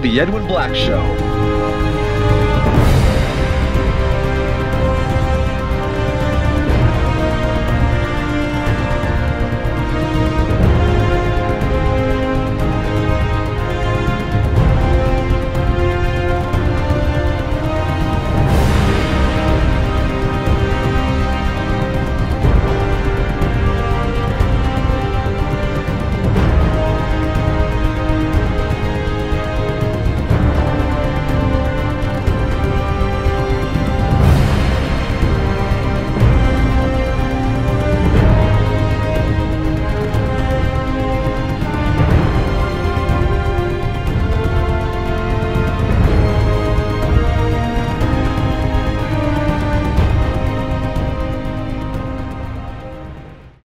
The Edwin Black Show.